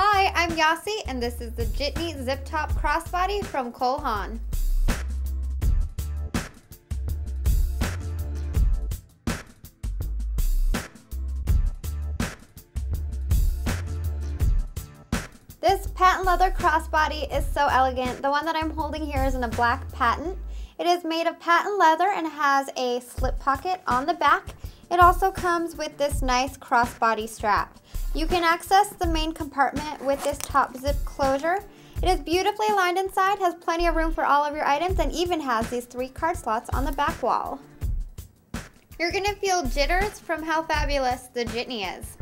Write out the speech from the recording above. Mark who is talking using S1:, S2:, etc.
S1: Hi, I'm Yasi, and this is the Jitney Zip Top Crossbody from Cole Haan. This patent leather crossbody is so elegant. The one that I'm holding here is in a black patent. It is made of patent leather and has a slip pocket on the back. It also comes with this nice crossbody strap. You can access the main compartment with this top zip closure. It is beautifully lined inside, has plenty of room for all of your items, and even has these three card slots on the back wall. You're gonna feel jitters from how fabulous the jitney is.